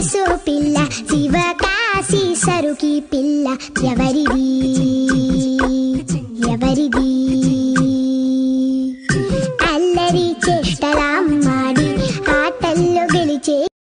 వయసు పిల్ల జీవ శివకాశి సరుకి పిల్ల ఎవరిది? ఎవరిది? అల్లరి చేష్టలమ్మ